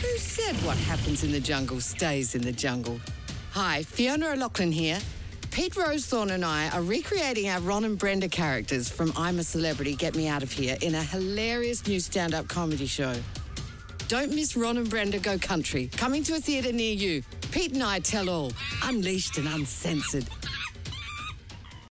Who said what happens in the jungle stays in the jungle. Hi, Fiona O'Loughlin here. Pete Rowsthorn and I are recreating our Ron and Brenda characters from I'm a Celebrity, Get Me Out of Here in a hilarious new stand up comedy show. Don't miss Ron and Brenda Go Country, coming to a theatre near you. Pete and I tell all, unleashed and uncensored.